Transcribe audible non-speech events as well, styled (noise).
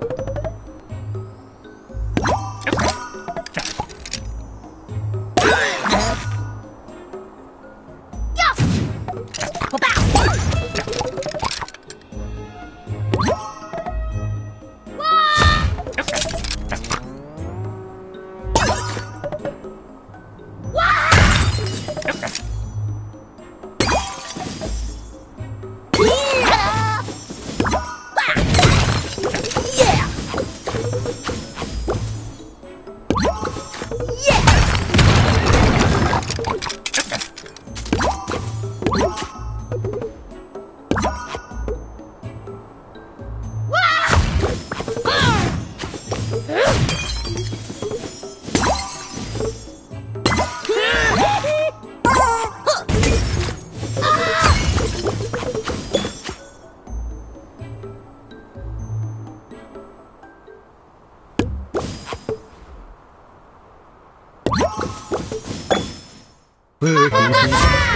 you 嘿 (laughs) 嘿